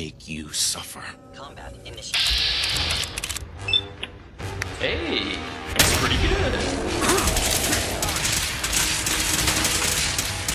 make you suffer. Combat initiated. Hey.